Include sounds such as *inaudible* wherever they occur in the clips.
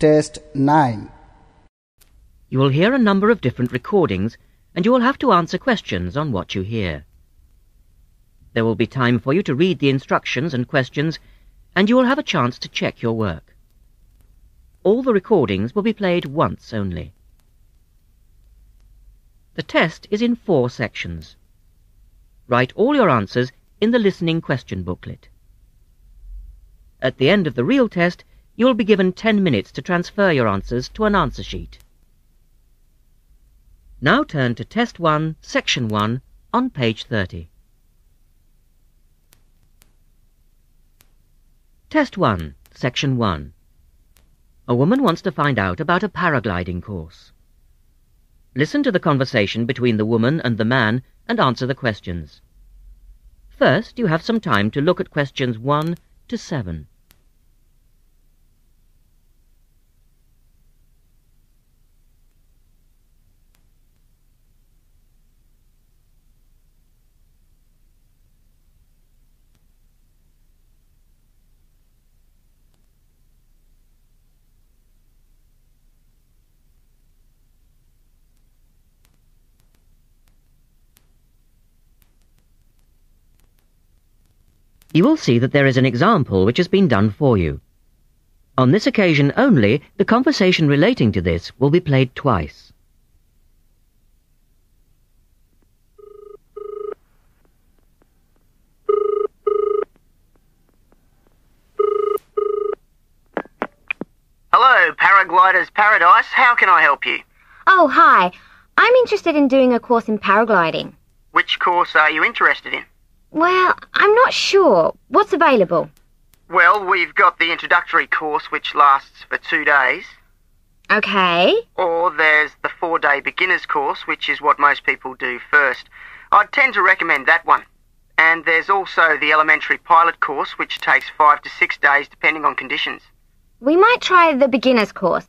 Test 9. You will hear a number of different recordings, and you will have to answer questions on what you hear. There will be time for you to read the instructions and questions, and you will have a chance to check your work. All the recordings will be played once only. The test is in four sections. Write all your answers in the listening question booklet. At the end of the real test, you will be given ten minutes to transfer your answers to an answer sheet. Now turn to Test 1, Section 1, on page 30. Test 1, Section 1. A woman wants to find out about a paragliding course. Listen to the conversation between the woman and the man and answer the questions. First, you have some time to look at questions 1 to 7. You will see that there is an example which has been done for you. On this occasion only, the conversation relating to this will be played twice. Hello, Paragliders Paradise. How can I help you? Oh, hi. I'm interested in doing a course in paragliding. Which course are you interested in? Well, I'm not sure. What's available? Well, we've got the introductory course which lasts for two days. Okay. Or there's the four day beginner's course, which is what most people do first. I'd tend to recommend that one. And there's also the elementary pilot course, which takes five to six days depending on conditions. We might try the beginner's course.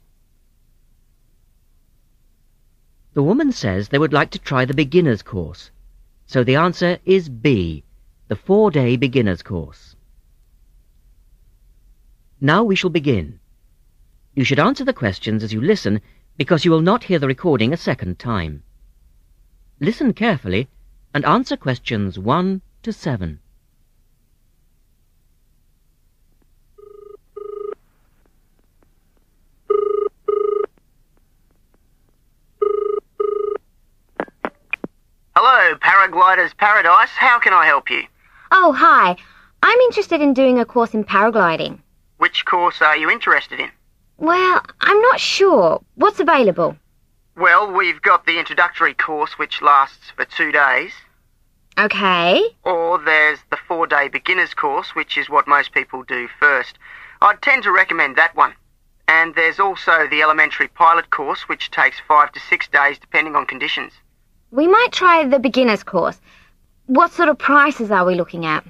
The woman says they would like to try the beginner's course. So the answer is B, the four-day beginner's course. Now we shall begin. You should answer the questions as you listen because you will not hear the recording a second time. Listen carefully and answer questions 1 to 7. Hello, Paragliders Paradise. How can I help you? Oh, hi. I'm interested in doing a course in paragliding. Which course are you interested in? Well, I'm not sure. What's available? Well, we've got the introductory course which lasts for two days. Okay. Or there's the four day beginner's course, which is what most people do first. I'd tend to recommend that one. And there's also the elementary pilot course, which takes five to six days depending on conditions. We might try the beginner's course. What sort of prices are we looking at?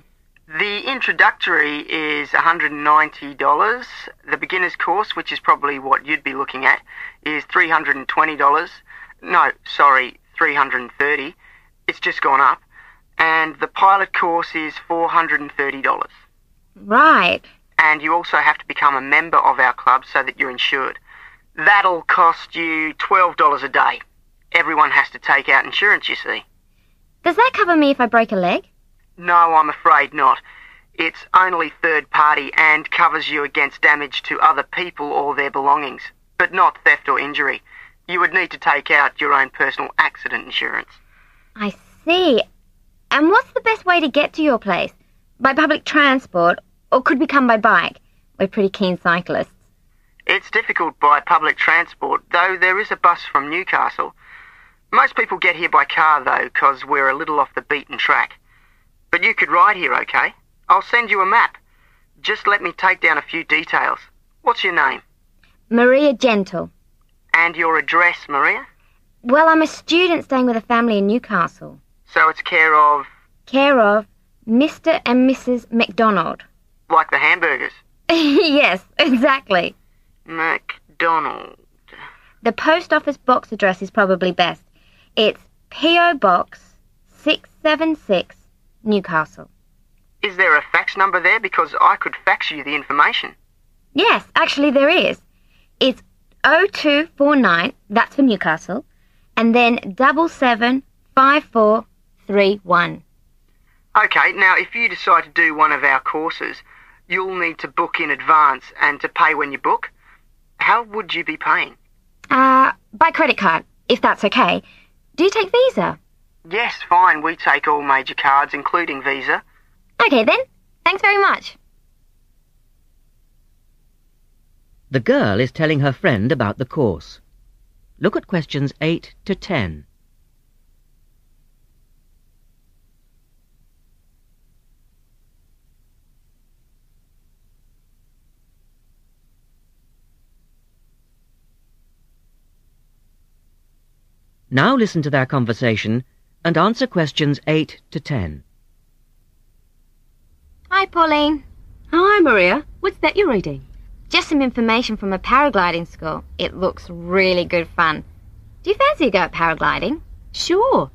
The introductory is $190. The beginner's course, which is probably what you'd be looking at, is $320. No, sorry, 330. It's just gone up. And the pilot course is $430. Right. And you also have to become a member of our club so that you're insured. That'll cost you $12 a day. Everyone has to take out insurance, you see. Does that cover me if I break a leg? No, I'm afraid not. It's only third party and covers you against damage to other people or their belongings, but not theft or injury. You would need to take out your own personal accident insurance. I see. And what's the best way to get to your place? By public transport, or could we come by bike? We're pretty keen cyclists. It's difficult by public transport, though there is a bus from Newcastle. Most people get here by car, though, 'cause we're a little off the beaten track. But you could ride here, okay? I'll send you a map. Just let me take down a few details. What's your name? Maria Gentle. And your address, Maria? Well, I'm a student staying with a family in Newcastle. So it's care of, Care of Mr. and Mrs. McDonald. like the hamburgers. *laughs* yes, exactly. McDonald. The post office box address is probably best. It's P.O. Box 676, Newcastle. Is there a fax number there? Because I could fax you the information. Yes, actually there is. It's 0249, that's for Newcastle, and then double seven five four three one. Okay, now if you decide to do one of our courses, you'll need to book in advance and to pay when you book. How would you be paying? Uh, by credit card, if that's okay. Do you take Visa? Yes, fine. We take all major cards, including Visa. Okay then. Thanks very much. The girl is telling her friend about the course. Look at questions 8 to 10. Now listen to their conversation and answer questions 8 to 10. Hi, Pauline. Hi, Maria. What's that you're reading? Just some information from a paragliding school. It looks really good fun. Do you fancy a go at paragliding? Sure.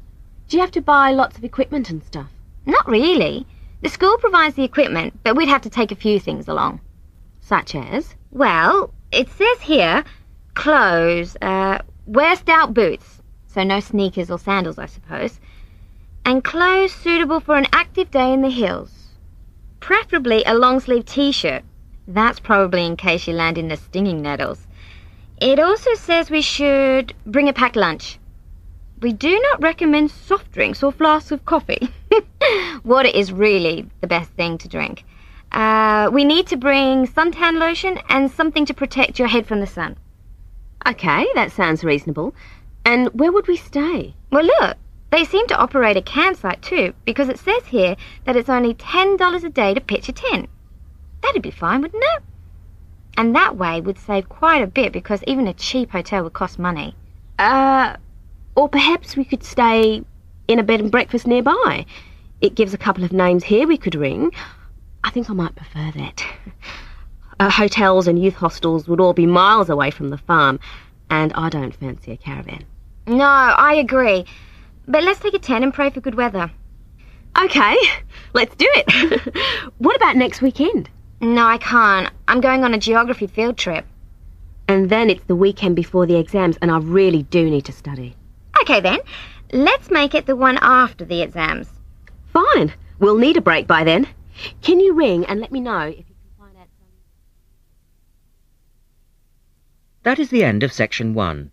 Do you have to buy lots of equipment and stuff? Not really. The school provides the equipment, but we'd have to take a few things along. Such as? Well, it says here, clothes, uh, wear stout boots, so no sneakers or sandals, I suppose, and clothes suitable for an active day in the hills. Preferably a long sleeve t shirt. That's probably in case you land in the stinging nettles. It also says we should bring a packed lunch. We do not recommend soft drinks or flasks of coffee. *laughs* Water is really the best thing to drink. Uh, we need to bring suntan lotion and something to protect your head from the sun. Okay, that sounds reasonable. And where would we stay? Well, look, they seem to operate a campsite too, because it says here that it's only $10 a day to pitch a tent. That'd be fine, wouldn't it? And that way we'd save quite a bit because even a cheap hotel would cost money. Uh, or perhaps we could stay in a bed and breakfast nearby. It gives a couple of names here we could ring. I think I might prefer that. *laughs* Uh, hotels and youth hostels would all be miles away from the farm, and I don't fancy a caravan. No, I agree. But let's take a tent and pray for good weather. Okay, let's do it. *laughs* what about next weekend? No, I can't. I'm going on a geography field trip. And then it's the weekend before the exams, and I really do need to study. Okay then, let's make it the one after the exams. Fine, we'll need a break by then. Can you ring and let me know if you can find out some. That is the end of section 1.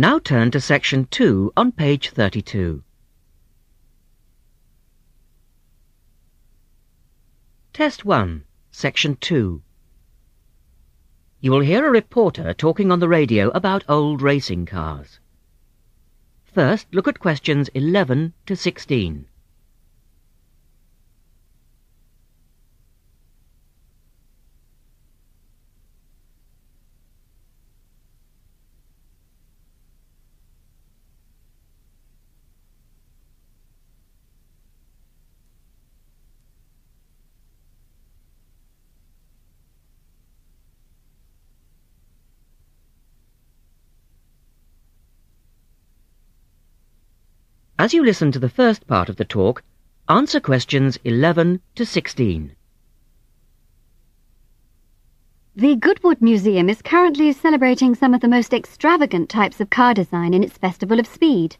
Now turn to section 2 on page 32. Test 1, section 2. You will hear a reporter talking on the radio about old racing cars. First, look at questions 11 to 16. As you listen to the first part of the talk, answer questions 11 to 16. The Goodwood Museum is currently celebrating some of the most extravagant types of car design in its Festival of Speed.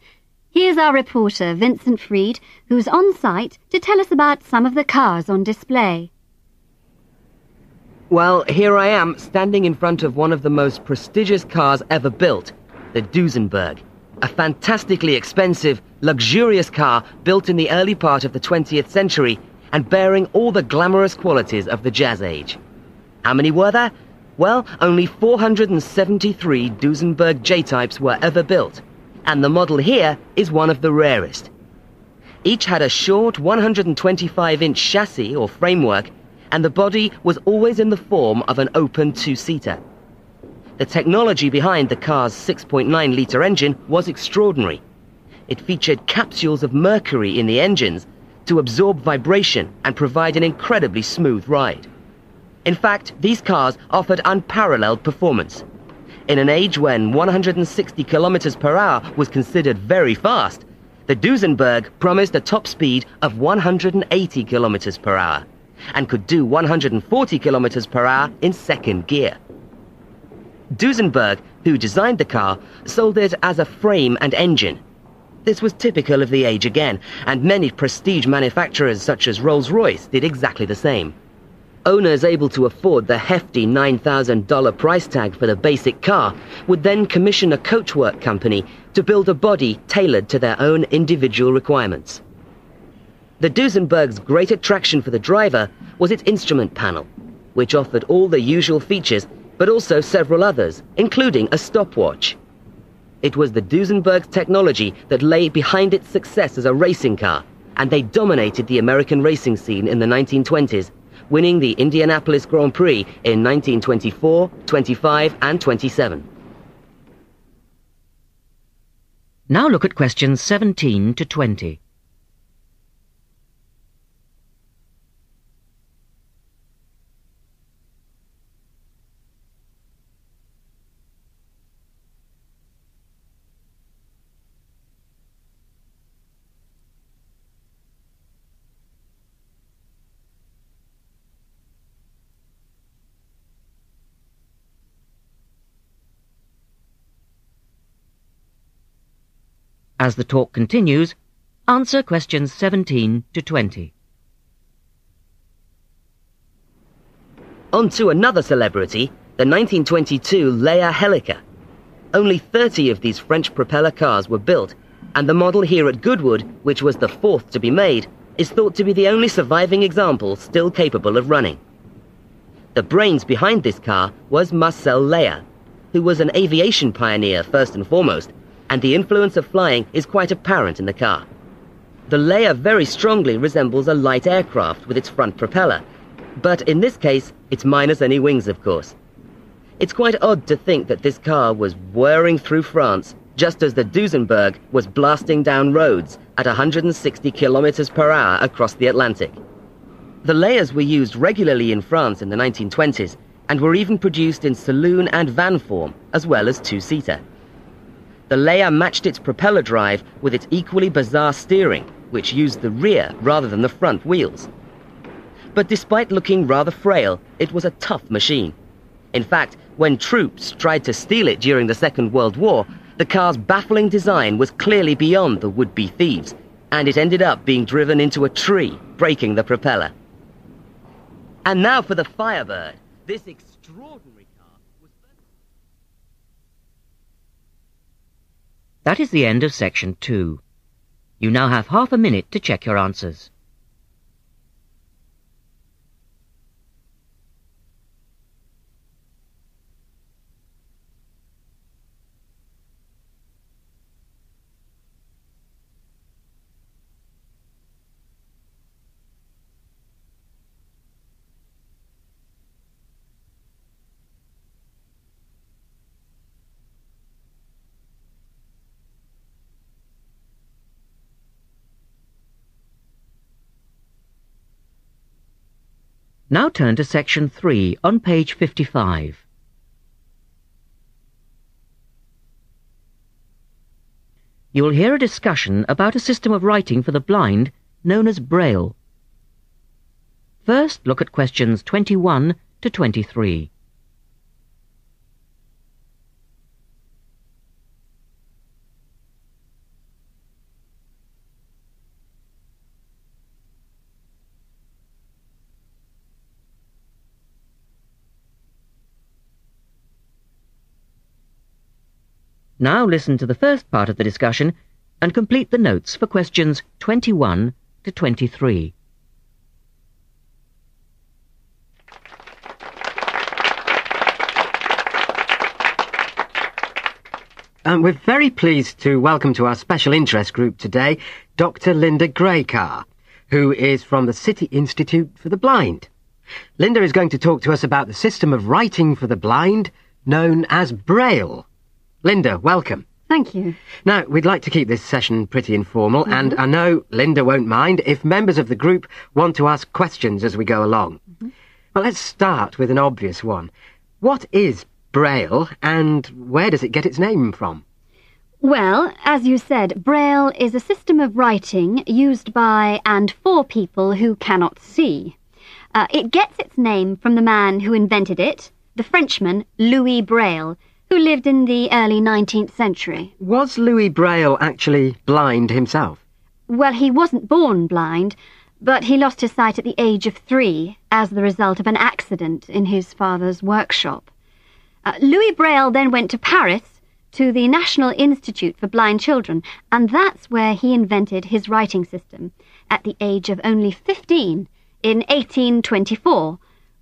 Here's our reporter, Vincent Freed, who's on site to tell us about some of the cars on display. Well, here I am, standing in front of one of the most prestigious cars ever built, the Duesenberg. A fantastically expensive, luxurious car built in the early part of the 20th century and bearing all the glamorous qualities of the Jazz Age. How many were there? Well, only Four-hundred-and-seventy-three Duesenberg J-types were ever built, and the model here is one of the rarest. Each had a short 125-inch chassis or framework, and the body was always in the form of an open two-seater. The technology behind the car's 6.9 litre engine was extraordinary. It featured capsules of mercury in the engines to absorb vibration and provide an incredibly smooth ride. In fact, these cars offered unparalleled performance. In an age when 160 kilometers per hour was considered very fast, the Duesenberg promised a top speed of 180 kilometers per hour and could do 140 kilometers per hour in second gear. Duesenberg, who designed the car, sold it as a frame and engine. This was typical of the age again, and many prestige manufacturers such as Rolls-Royce did exactly the same. Owners able to afford the hefty $9,000 price tag for the basic car would then commission a coachwork company to build a body tailored to their own individual requirements. The Duesenberg's great attraction for the driver was its instrument panel, which offered all the usual features but also several others, including a stopwatch. It was the Duesenberg's technology that lay behind its success as a racing car, and they dominated the American racing scene in the 1920s winning the Indianapolis Grand Prix in 1924, 25 and 27. Now look at questions 17 to 20. As the talk continues, answer questions 17 to 20. On to another celebrity, the 1922 Leyat Helica. Only 30 of these French propeller cars were built, and the model here at Goodwood, which was the fourth to be made, is thought to be the only surviving example still capable of running. The brains behind this car was Marcel Leyat, who was an aviation pioneer first and foremost, and the influence of flying is quite apparent in the car. The Leyat very strongly resembles a light aircraft with its front propeller, but in this case, it's minus any wings, of course. It's quite odd to think that this car was whirring through France just as the Duesenberg was blasting down roads at 160 kilometers per hour across the Atlantic. The Leyats were used regularly in France in the 1920s and were even produced in saloon and van form, as well as two-seater the Leyat matched its propeller drive with its equally bizarre steering, which used the rear rather than the front wheels. But despite looking rather frail, it was a tough machine. In fact, when troops tried to steal it during the Second World War, the car's baffling design was clearly beyond the would-be thieves, and it ended up being driven into a tree, breaking the propeller. And now for the Firebird, this extraordinary... That is the end of section two. You now have half a minute to check your answers. Now turn to section 3 on page 55. You will hear a discussion about a system of writing for the blind known as Braille. First, look at questions 21 to 23. Now listen to the first part of the discussion and complete the notes for questions 21 to 23. Um, we're very pleased to welcome to our special interest group today Dr. Linda Graycar, who is from the City Institute for the Blind. Linda is going to talk to us about the system of writing for the blind known as Braille. Linda, welcome. Thank you. Now, we'd like to keep this session pretty informal, and I know Linda won't mind if members of the group want to ask questions as we go along. Well, let's start with an obvious one. What is Braille, and where does it get its name from? Well, as you said, Braille is a system of writing used by and for people who cannot see. Uh, it gets its name from the man who invented it, the Frenchman Louis Braille, who lived in the early 19th century. Was Louis Braille actually blind himself? Well, he wasn't born blind, but he lost his sight at the age of three as the result of an accident in his father's workshop. Uh, Louis Braille then went to Paris to the National Institute for Blind Children, and that's where he invented his writing system at the age of only 15 in 1824,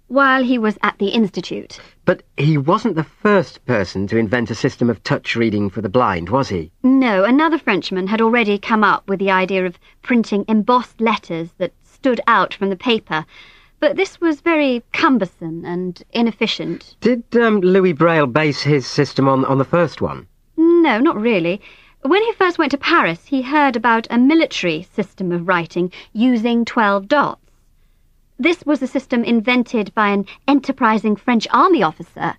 while he was at the Institute. But he wasn't the first person to invent a system of touch reading for the blind, was he? No, another Frenchman had already come up with the idea of printing embossed letters that stood out from the paper, but this was very cumbersome and inefficient. Did um, Louis Braille base his system on, on the first one? No, not really. When he first went to Paris, he heard about a military system of writing using 12 dots. This was a system invented by an enterprising French army officer,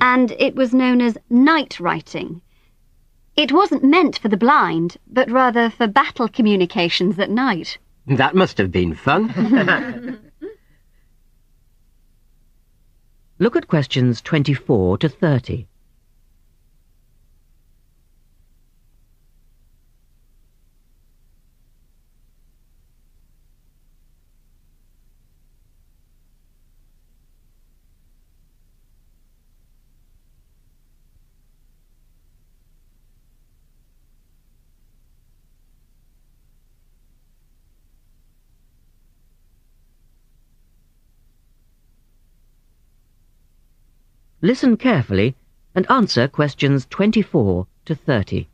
and it was known as night writing. It wasn't meant for the blind, but rather for battle communications at night. That must have been fun. *laughs* Look at questions 24 to 30. Listen carefully and answer questions 24 to 30.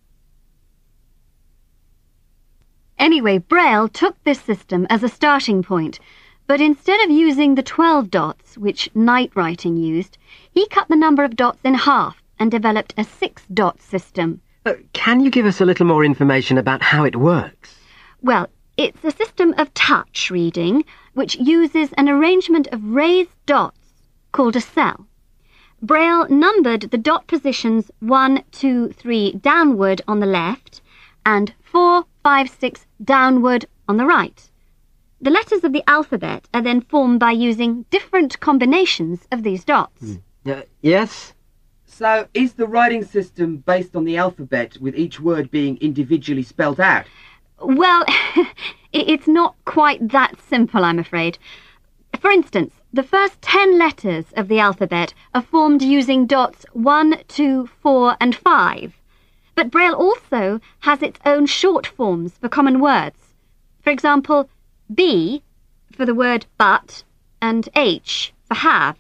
Anyway, Braille took this system as a starting point, but instead of using the 12 dots, which night writing used, he cut the number of dots in half and developed a six dot system. Uh, can you give us a little more information about how it works? Well, it's a system of touch reading which uses an arrangement of raised dots called a cell. Braille numbered the dot positions 1, 2, 3 downward on the left and 4, 5, 6 downward on the right. The letters of the alphabet are then formed by using different combinations of these dots. Uh, yes? So, is the writing system based on the alphabet with each word being individually spelt out? Well, *laughs* it's not quite that simple, I'm afraid. For instance, the first ten letters of the alphabet are formed using dots 1, 2, 4, and 5. But Braille also has its own short forms for common words. For example, B for the word but and H for have.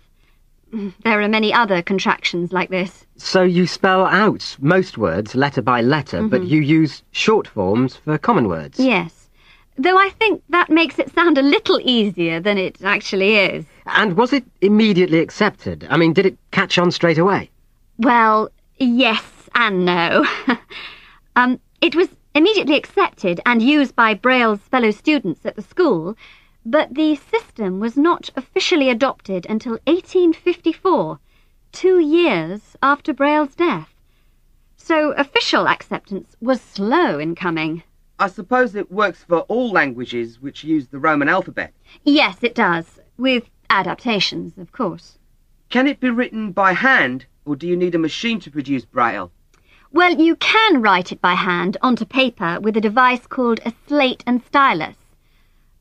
*laughs* There are many other contractions like this. So you spell out most words letter by letter, but mm-hmm. you use short forms for common words. Yes. Though I think that makes it sound a little easier than it actually is. And was it immediately accepted? I mean, did it catch on straight away? Well, yes and no. *laughs* um, it was immediately accepted and used by Braille's fellow students at the school, but the system was not officially adopted until 1854, two years after Braille's death. So official acceptance was slow in coming. I suppose it works for all languages which use the Roman alphabet. Yes, it does, with adaptations, of course. Can it be written by hand, or do you need a machine to produce Braille? Well, you can write it by hand onto paper with a device called a slate and stylus.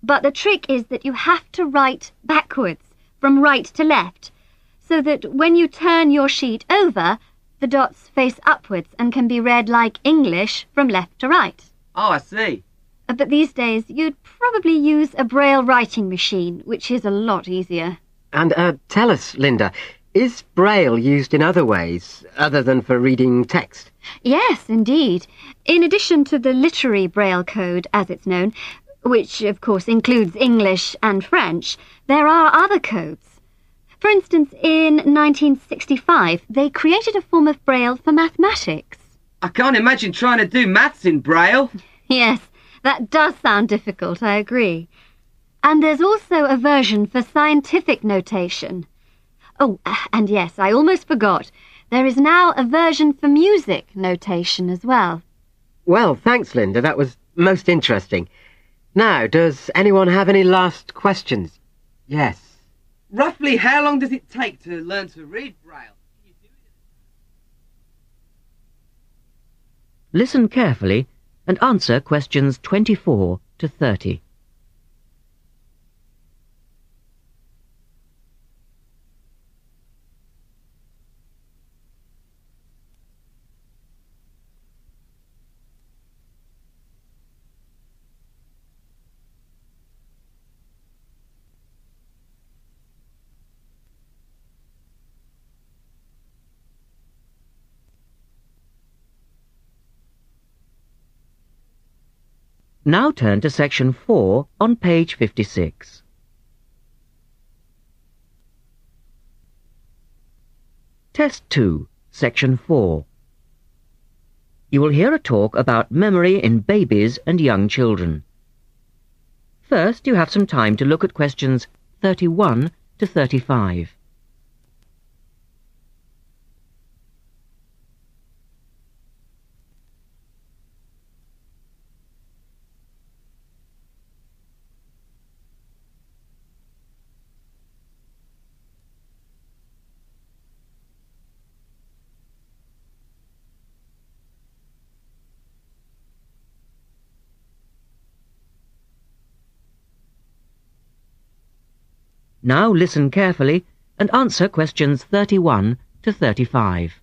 But the trick is that you have to write backwards, from right to left, so that when you turn your sheet over, the dots face upwards and can be read like English from left to right. Oh, I see. Uh, But these days, you'd probably use a Braille writing machine, which is a lot easier. And uh, tell us, Linda, is Braille used in other ways other than for reading text? Yes, indeed. In addition to the literary Braille code, as it's known, which of course includes English and French, there are other codes. For instance, in 1965, they created a form of Braille for mathematics. I can't imagine trying to do maths in Braille. *laughs* Yes, that does sound difficult, I agree. And there's also a version for scientific notation. Oh, *sighs* and yes, I almost forgot. There is now a version for music notation as well. Well, thanks, Linda. That was most interesting. Now, does anyone have any last questions? Yes. Roughly how long does it take to learn to read Braille? Listen carefully and answer questions 24 to 30. Now turn to section 4 on page 56. Test 2, section 4. You will hear a talk about memory in babies and young children. First, you have some time to look at questions 31 to 35. Now listen carefully and answer questions 31 to 35.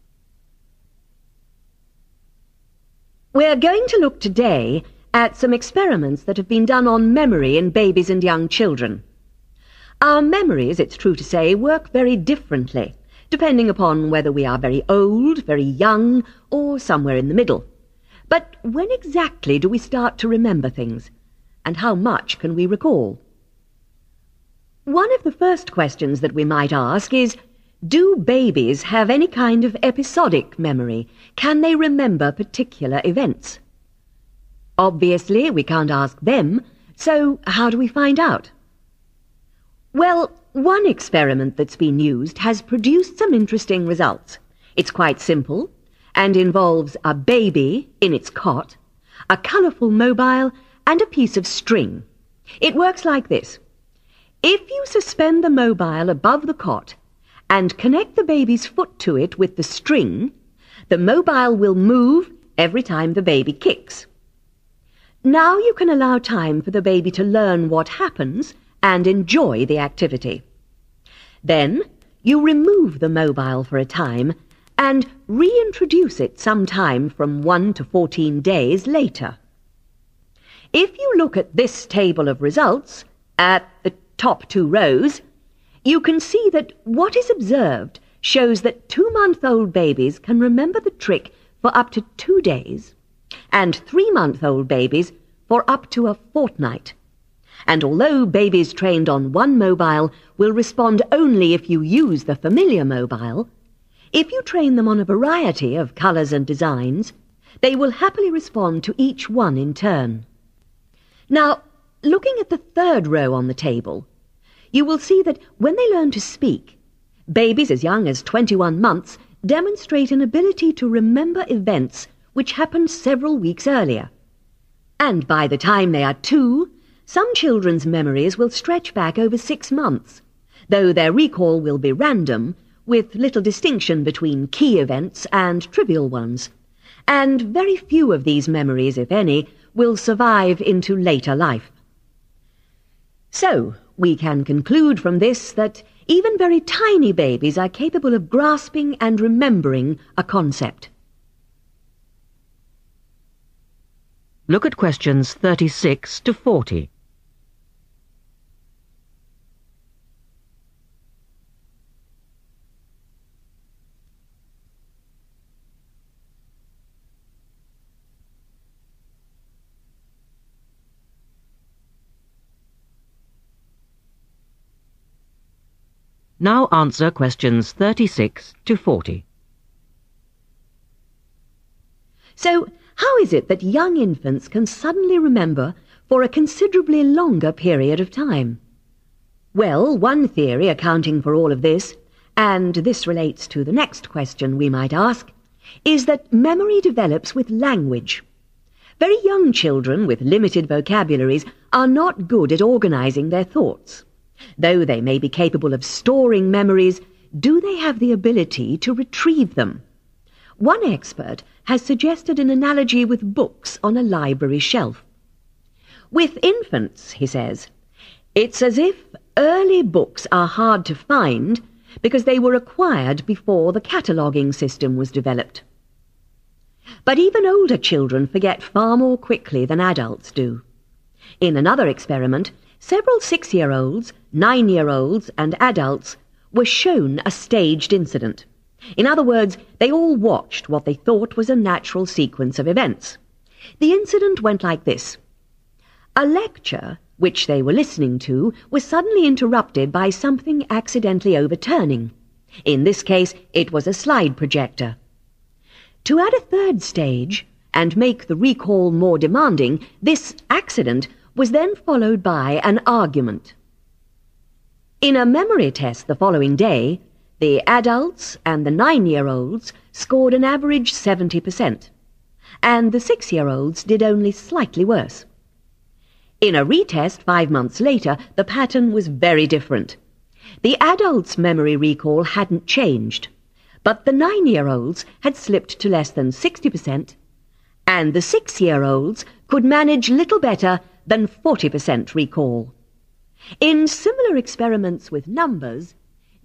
We're going to look today at some experiments that have been done on memory in babies and young children. Our memories, it's true to say, work very differently, depending upon whether we are very old, very young, or somewhere in the middle. But when exactly do we start to remember things? And how much can we recall? One of the first questions that we might ask is, do babies have any kind of episodic memory? Can they remember particular events? Obviously, we can't ask them, so how do we find out? Well, one experiment that's been used has produced some interesting results. It's quite simple and involves a baby in its cot, a colourful mobile, and a piece of string. It works like this. If you suspend the mobile above the cot and connect the baby's foot to it with the string, the mobile will move every time the baby kicks. Now you can allow time for the baby to learn what happens and enjoy the activity. Then you remove the mobile for a time and reintroduce it some time from 1 to 14 days later. If you look at this table of results, at the top two rows, you can see that what is observed shows that two-month-old babies can remember the trick for up to two days, and three-month-old babies for up to a fortnight. And although babies trained on one mobile will respond only if you use the familiar mobile, if you train them on a variety of colours and designs, they will happily respond to each one in turn. Now, Looking at the third row on the table, you will see that when they learn to speak, babies as young as 21 months demonstrate an ability to remember events which happened several weeks earlier. And by the time they are two, some children's memories will stretch back over six months, though their recall will be random, with little distinction between key events and trivial ones. And very few of these memories, if any, will survive into later life. So, we can conclude from this that even very tiny babies are capable of grasping and remembering a concept. Look at questions 36 to 40. Now answer questions 36 to 40. So, how is it that young infants can suddenly remember for a considerably longer period of time? Well, one theory accounting for all of this, and this relates to the next question we might ask, is that memory develops with language. Very young children with limited vocabularies are not good at organizing their thoughts. Though they may be capable of storing memories, do they have the ability to retrieve them? One expert has suggested an analogy with books on a library shelf. With infants, he says, it's as if early books are hard to find because they were acquired before the cataloguing system was developed. But even older children forget far more quickly than adults do. In another experiment, several six-year-olds, nine-year-olds and adults were shown a staged incident. In other words, they all watched what they thought was a natural sequence of events. The incident went like this. A lecture, which they were listening to, was suddenly interrupted by something accidentally overturning. In this case, it was a slide projector. To add a third stage, and make the recall more demanding, this accident was then followed by an argument. In a memory test the following day, the adults and the nine-year-olds scored an average 70%, and the six-year-olds did only slightly worse. In a retest five months later, the pattern was very different. The adults' memory recall hadn't changed, but the nine-year-olds had slipped to less than 60%, and the six-year-olds could manage little better than 40% recall. In similar experiments with numbers,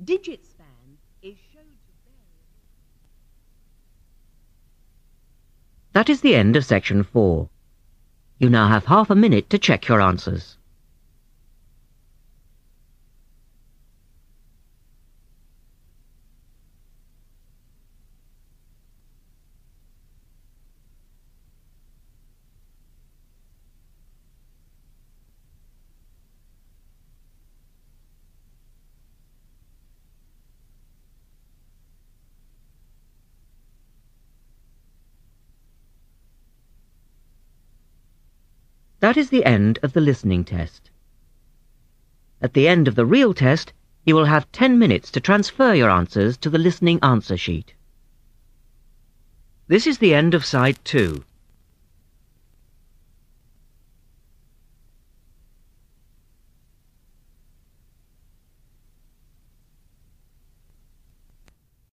digit span is shown to vary. That is the end of section 4. You now have half a minute to check your answers. That is the end of the listening test. At the end of the real test, you will have 10 minutes to transfer your answers to the listening answer sheet. This is the end of side 2.